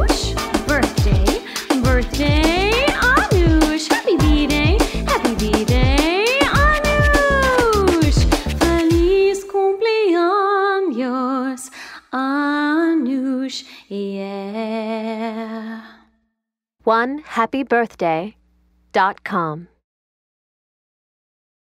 Anush. Birthday, birthday, Anoush! Happy B-Day, happy B-Day, Anush. Feliz cumpleaños, Anoush! yeah. One happy birthday dot com.